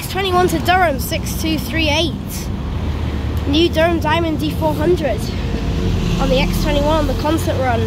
X21 to Durham 6238. New Durham Diamond D400 on the X21 the concert run.